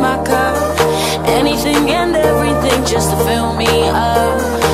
my cup. Anything and everything just to fill me up.